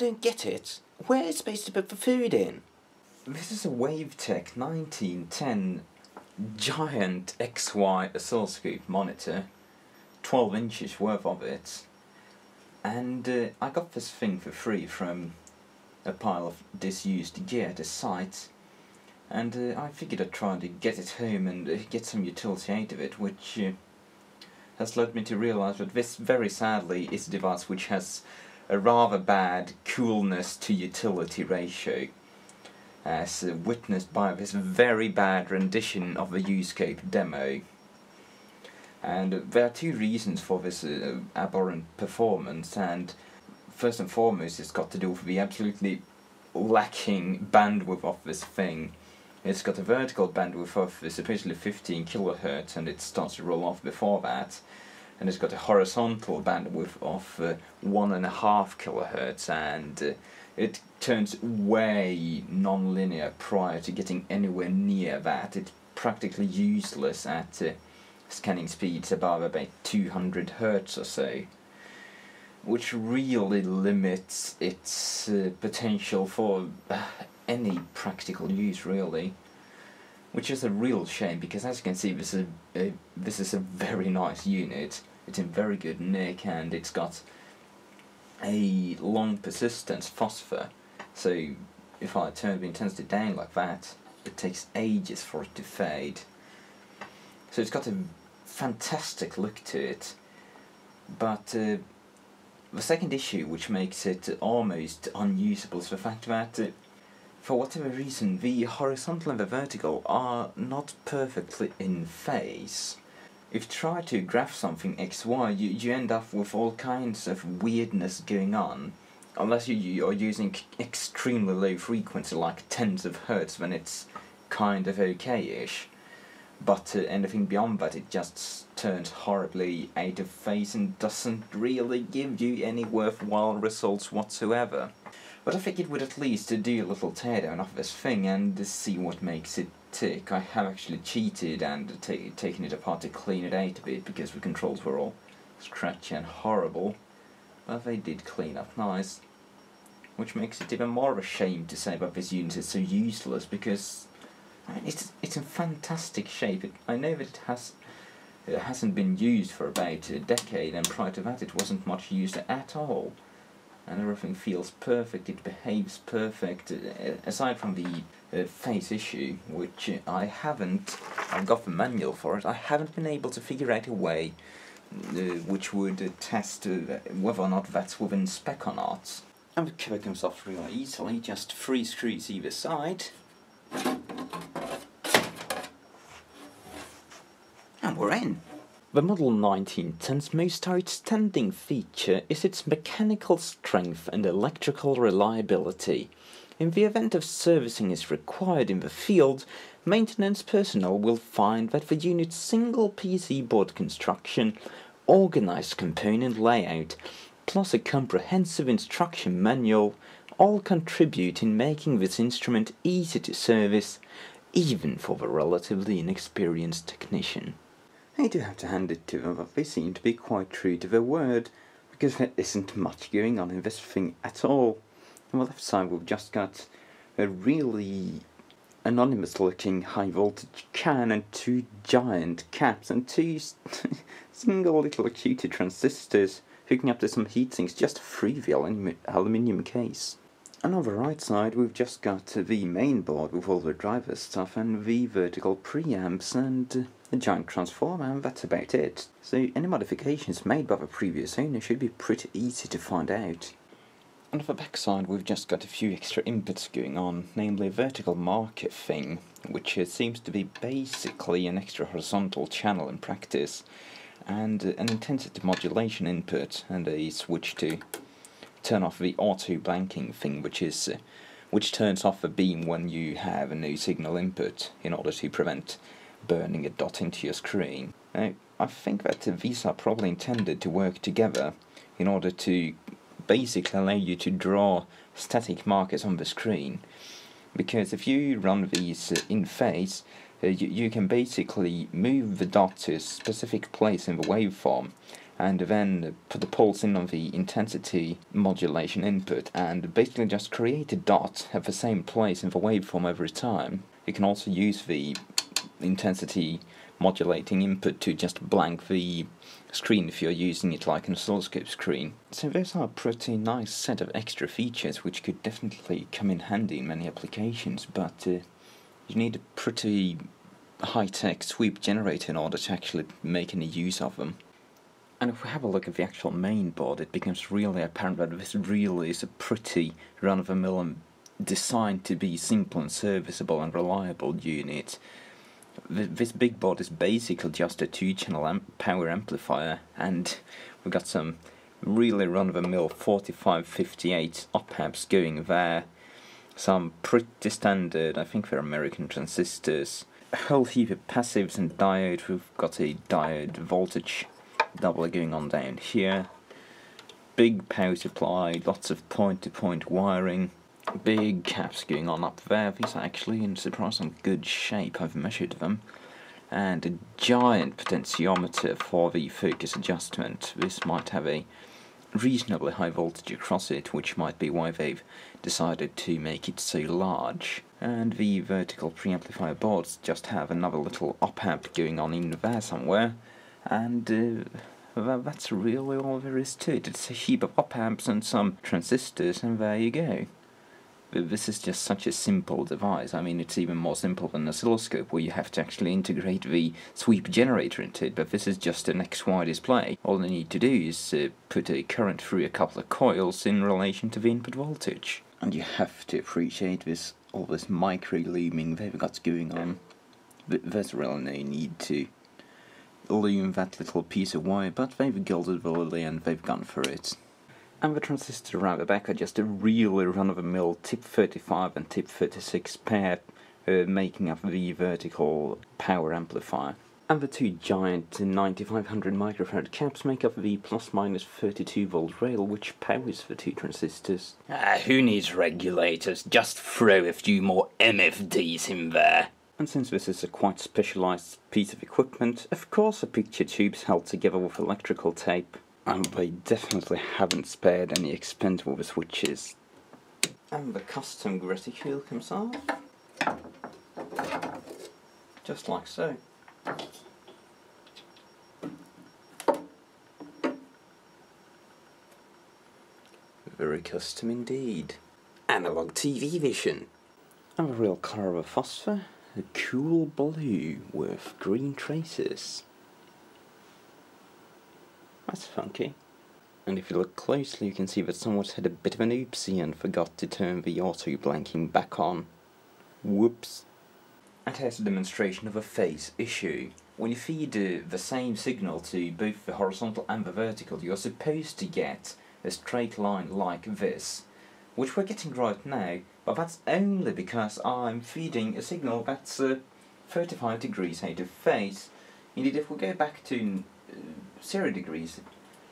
don't get it. Where is supposed to put the food in? This is a Wavetek 1910 giant XY oscilloscope monitor, 12 inches worth of it, and uh, I got this thing for free from a pile of disused gear at the site, and uh, I figured I'd try to get it home and uh, get some utility out of it, which uh, has led me to realise that this very sadly is a device which has a rather bad coolness to utility ratio as witnessed by this very bad rendition of the Youscope demo. And there are two reasons for this uh, abhorrent performance, and first and foremost, it's got to do with the absolutely lacking bandwidth of this thing. It's got a vertical bandwidth of supposedly 15 kilohertz, and it starts to roll off before that. And it's got a horizontal bandwidth of uh, one and a half kilohertz, and uh, it turns way non-linear prior to getting anywhere near that. It's practically useless at uh, scanning speeds above about 200 hertz or so, which really limits its uh, potential for uh, any practical use, really. Which is a real shame because, as you can see, this is a, this is a very nice unit. It's in very good nick and it's got a long persistence phosphor. So if I turn the intensity down like that, it takes ages for it to fade. So it's got a fantastic look to it. But uh, the second issue which makes it almost unusable is the fact that uh, for whatever reason the horizontal and the vertical are not perfectly in phase if you try to graph something XY, you, you end up with all kinds of weirdness going on. Unless you, you are using extremely low frequency, like tens of hertz, when it's kind of okay-ish. But uh, anything beyond that, it just turns horribly out of phase and doesn't really give you any worthwhile results whatsoever. But I think it would at least do a little teardown of this thing and see what makes it tick. I have actually cheated and taken it apart to clean it out a bit because the controls were all scratchy and horrible. But they did clean up nice. Which makes it even more of a shame to say that this unit is so useless because I mean, it's it's in fantastic shape. It, I know that it has it hasn't been used for about a decade and prior to that it wasn't much used at all and everything feels perfect, it behaves perfect, uh, aside from the uh, face issue, which I haven't, I've got the manual for it, I haven't been able to figure out a way uh, which would uh, test whether or not that's within spec or not. And the cover comes off really easily, just three screws either side. And we're in. The Model 1910's most outstanding feature is its mechanical strength and electrical reliability. In the event of servicing is required in the field, maintenance personnel will find that the unit's single PC board construction, organized component layout, plus a comprehensive instruction manual all contribute in making this instrument easy to service, even for the relatively inexperienced technician. I do have to hand it to them that they seem to be quite true to their word, because there isn't much going on in this thing at all. On the left side we've just got a really anonymous looking high voltage can and two giant caps and two single little QT transistors hooking up to some heatsinks just to free aluminium case. And on the right side we've just got the main board with all the driver stuff and the vertical preamps and a giant transformer and that's about it. So any modifications made by the previous owner should be pretty easy to find out. And On the back side we've just got a few extra inputs going on, namely a vertical market thing, which uh, seems to be basically an extra horizontal channel in practice, and an intensity modulation input and a switch to turn off the auto blanking thing, which is uh, which turns off the beam when you have a new signal input in order to prevent burning a dot into your screen. Now, I think that these are probably intended to work together in order to basically allow you to draw static markers on the screen. Because if you run these uh, in phase, uh, you, you can basically move the dot to a specific place in the waveform and then put the pulse in on the intensity modulation input and basically just create a dot at the same place in the waveform every time. You can also use the intensity modulating input to just blank the screen if you're using it like an oscilloscope screen. So those are a pretty nice set of extra features which could definitely come in handy in many applications, but uh, you need a pretty high-tech sweep generator in order to actually make any use of them. And if we have a look at the actual main board, it becomes really apparent that this really is a pretty run-of-the-mill and um, designed to be simple and serviceable and reliable unit. This big board is basically just a two-channel amp power amplifier and we've got some really run-of-the-mill 4558 op-amps going there. Some pretty standard, I think they're American transistors. A whole heap of passives and diode, we've got a diode voltage doubler going on down here big power supply, lots of point-to-point -point wiring big caps going on up there. These are actually in surprisingly good shape. I've measured them. And a giant potentiometer for the focus adjustment. This might have a reasonably high voltage across it, which might be why they've decided to make it so large. And the vertical preamplifier boards just have another little op-amp going on in there somewhere. And uh, that's really all there is to it. It's a heap of op-amps and some transistors, and there you go this is just such a simple device. I mean, it's even more simple than an oscilloscope where you have to actually integrate the sweep generator into it, but this is just an XY display. All you need to do is uh, put a current through a couple of coils in relation to the input voltage. And you have to appreciate this, all this micro-looming they've got going on. There's really no need to loom that little piece of wire, but they've gilded the lily and they've gone for it and the transistor around the back are just a really run-of-the-mill TIP 35 and TIP 36 pair uh, making up the vertical power amplifier. And the two giant 9500 microfarad caps make up the plus minus 32 volt rail which powers the two transistors. Ah, who needs regulators? Just throw a few more MFDs in there. And since this is a quite specialised piece of equipment, of course the picture tube's held together with electrical tape and they definitely haven't spared any expense with the switches. And the custom reticule comes off. Just like so. Very custom indeed. Analog TV vision. And the real colour of a phosphor, a cool blue with green traces. That's funky. And if you look closely you can see that someone's had a bit of an oopsie and forgot to turn the auto blanking back on. Whoops. And here's a demonstration of a phase issue. When you feed uh, the same signal to both the horizontal and the vertical, you're supposed to get a straight line like this, which we're getting right now, but that's only because I'm feeding a signal that's uh, 35 degrees out of phase. Indeed, if we go back to zero degrees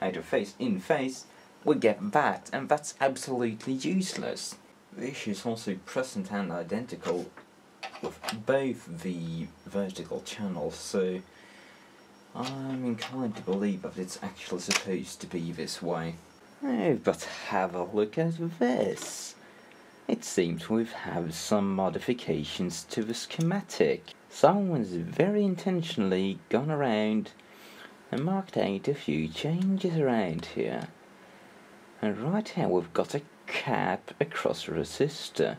out of phase in phase, we get that, and that's absolutely useless. The issue is also present and identical with both the vertical channels, so I'm inclined to believe that it's actually supposed to be this way. Oh, but have a look at this. It seems we've had some modifications to the schematic. Someone's very intentionally gone around and marked out a few changes around here. And right here we've got a cap across a resistor,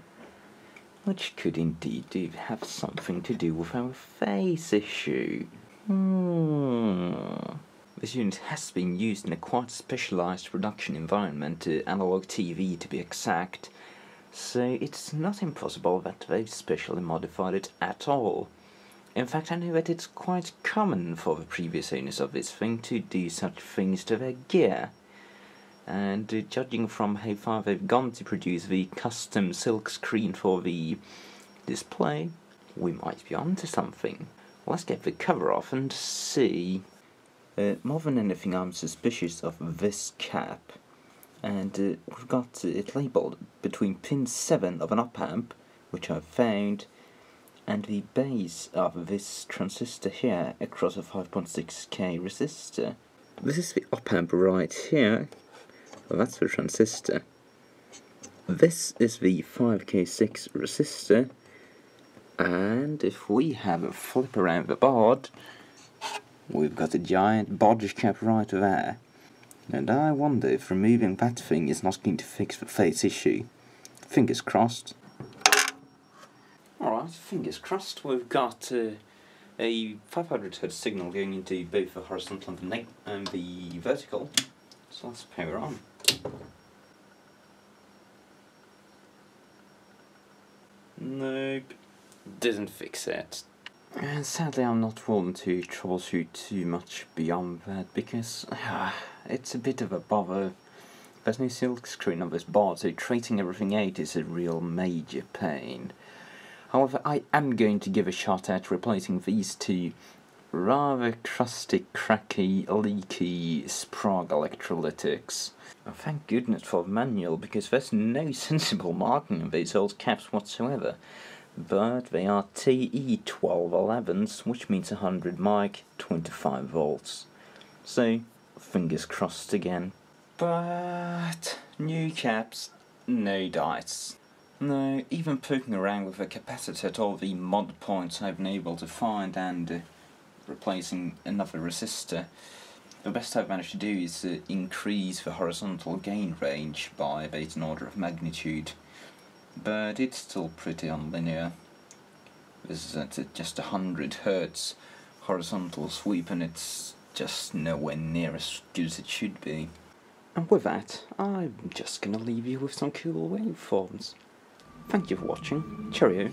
which could indeed have something to do with our phase issue. Hmm. This unit has been used in a quite specialised production environment, uh, analog TV to be exact, so it's not impossible that they've specially modified it at all. In fact, I know that it's quite common for the previous owners of this thing to do such things to their gear. And uh, judging from how far they've gone to produce the custom silk screen for the display, we might be onto something. Let's get the cover off and see. Uh, more than anything, I'm suspicious of this cap. And uh, we've got it labelled between pin 7 of an op amp, which I've found, and the base of this transistor here across a 5.6k resistor. this is the op amp right here. Well, that's the transistor. This is the 5K6 resistor. And if we have a flip around the board, we've got a giant bodge cap right there. And I wonder if removing that thing is not going to fix the phase issue. Fingers crossed. Alright, fingers crossed. We've got uh, a 500 Hz signal going into both the horizontal and the, and the vertical. So let's power on. Nope, didn't fix it. And sadly, I'm not willing to troubleshoot too much beyond that because uh, it's a bit of a bother. There's no silk screen on this board, so treating everything out is a real major pain. However, I am going to give a shot at replacing these two rather crusty, cracky, leaky Sprague electrolytics. Oh, thank goodness for the manual, because there's no sensible marking of these old caps whatsoever. But they are TE1211s, which means 100 mic, 25 volts. So, fingers crossed again. But, new caps, no dice. No, even poking around with a capacitor at all the mod points I've been able to find and uh, replacing another resistor, the best I've managed to do is uh, increase the horizontal gain range by about an order of magnitude, but it's still pretty unlinear. This is at just 100 hertz horizontal sweep and it's just nowhere near as good as it should be. And with that, I'm just gonna leave you with some cool waveforms. Thank you for watching. Cheerio.